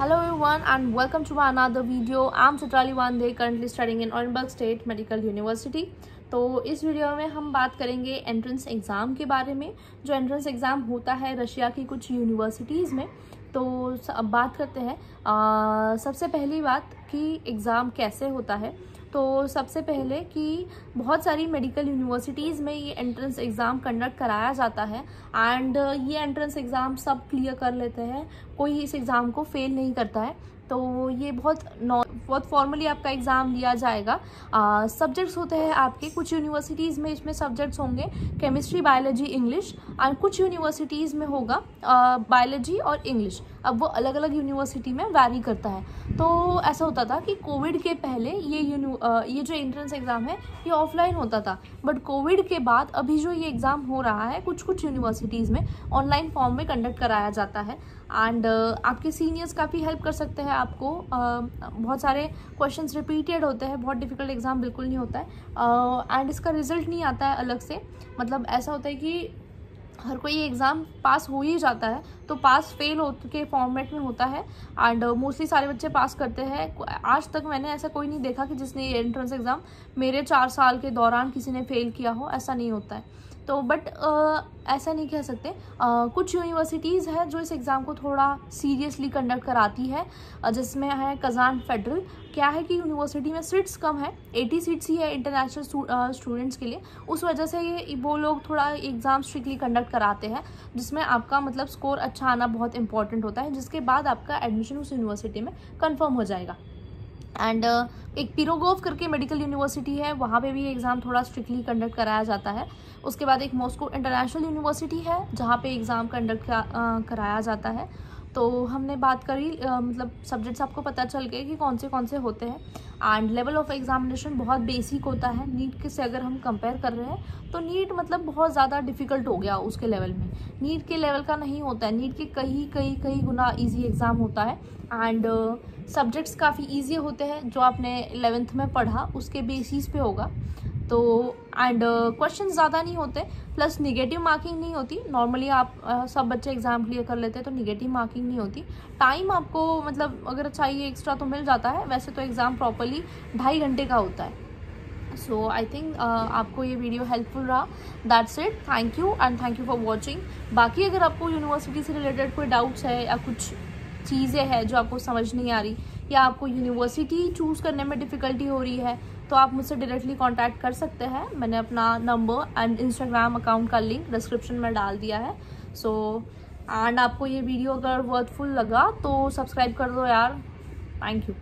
Hello everyone and welcome to my another video I am Sitrali Wande currently studying in Orenburg state medical university तो इस video में हम बात करेंगे entrance exam के बारे में। जो एंट्रेंस एग्ज़ाम होता है रशिया की कुछ यूनिवर्सिटीज़ में तो अब बात करते हैं। सबसे पहली बात कि एग्ज़ाम कैसे होता है? तो सबसे पहले कि बहुत सारी मेडिकल यूनिवर्सिटीज़ में ये एंट्रेंस एग्ज़ाम कंडक्ट कराया जाता है एंड ये एंट्रेंस एग्ज़ाम सब क्लियर कर लेते हैं। कोई इस एग्ज़ाम को फेल नहीं करता है। तो ये बहुत बहुत फॉर्मली आपका एग्ज़ाम लिया जाएगा। सब्जेक्ट्स होते हैं आपके, कुछ यूनिवर्सिटीज़ में इसमें सब्जेक्ट्स होंगे केमिस्ट्री बायोलॉजी इंग्लिश एंड कुछ यूनिवर्सिटीज़ में होगा बायोलॉजी और इंग्लिश अब वो अलग अलग यूनिवर्सिटी में वैरी करता है। तो ऐसा होता था कि कोविड के पहले ये ये जो एंट्रेंस एग्ज़ाम है, ये ऑफलाइन होता था। बट कोविड के बाद अभी जो ये एग्ज़ाम हो रहा है कुछ कुछ यूनिवर्सिटीज़ में ऑनलाइन फॉर्म में कंडक्ट कराया जाता है। एंड uh, आपके सीनियर्स काफ़ी हेल्प कर सकते हैं आपको। Uh, बहुत सारे क्वेश्चंस रिपीटेड होते हैं बहुत डिफ़िकल्ट एग्ज़ाम बिल्कुल नहीं होता है। एंड uh, इसका रिज़ल्ट नहीं आता है अलग से। मतलब ऐसा होता है कि हर कोई एग्ज़ाम पास हो ही जाता है तो पास फेल हो के फॉर्मेट में होता है। एंड मोस्टली सारे बच्चे पास करते हैं। आज तक मैंने ऐसा कोई नहीं देखा कि जिसने ये एंट्रेंस एग्ज़ाम मेरे चार साल के दौरान किसी ने फेल किया हो ऐसा नहीं होता है। तो बट ऐसा नहीं कह सकते। आ, कुछ यूनिवर्सिटीज़ हैं जो इस एग्ज़ाम को थोड़ा सीरियसली कंडक्ट कराती है जिसमें है कजान फेडरल क्या है कि यूनिवर्सिटी में सीट्स कम है 80 सीट्स ही है इंटरनेशनल स्टूडेंट्स के लिए। उस वजह से ये वो लोग थोड़ा एग्ज़ाम स्ट्रिक्टली कंडक्ट कराते हैं जिसमें आपका मतलब स्कोर अच्छा आना बहुत इंपॉर्टेंट होता है जिसके बाद आपका एडमिशन उस यूनिवर्सिटी में कन्फर्म हो जाएगा। एंड uh, एक पिरोगोव करके मेडिकल यूनिवर्सिटी है वहाँ पे भी एग्ज़ाम थोड़ा स्ट्रिक्टली कंडक्ट कराया जाता है। उसके बाद एक मॉस्को इंटरनेशनल यूनिवर्सिटी है जहाँ पे एग्ज़ाम कंडक्ट कराया जाता है। तो हमने बात करी मतलब सब्जेक्ट्स आपको पता चल गए कि कौन से कौन से होते हैं। एंड लेवल ऑफ़ एग्जामिनेशन बहुत बेसिक होता है। नीट के से अगर हम कंपेयर कर रहे हैं तो नीट मतलब बहुत ज़्यादा डिफ़िकल्ट हो गया उसके लेवल में। नीट के लेवल का नहीं होता है। नीट के कई कई कई गुना ईजी एग्ज़ाम होता है। एंड सब्जेक्ट्स काफ़ी ईजी होते हैं, जो आपने एलेवेंथ में पढ़ा, उसके बेसिस पे होगा। तो एंड क्वेश्चन uh, ज़्यादा नहीं होते प्लस निगेटिव मार्किंग नहीं होती। नॉर्मली आप uh, सब बच्चे एग्ज़ाम क्लियर कर लेते हैं तो निगेटिव मार्किंग नहीं होती। टाइम आपको मतलब अगर चाहिए एक्स्ट्रा तो मिल जाता है वैसे तो एग्ज़ाम प्रॉपरली ढाई घंटे का होता है। सो आई थिंक आपको ये वीडियो हेल्पफुल रहा। That's it thank you and thank you for watching बाकी अगर आपको यूनिवर्सिटी से रिलेटेड कोई डाउट्स है या कुछ चीज़ें हैं जो आपको समझ नहीं आ रही या आपको यूनिवर्सिटी चूज़ करने में डिफ़िकल्टी हो रही है तो आप मुझसे डायरेक्टली कॉन्टैक्ट कर सकते हैं। मैंने अपना नंबर एंड इंस्टाग्राम अकाउंट का लिंक डिस्क्रिप्शन में डाल दिया है। सो so, एंड आपको ये वीडियो अगर वर्थफुल लगा तो सब्सक्राइब कर दो यार। Thank you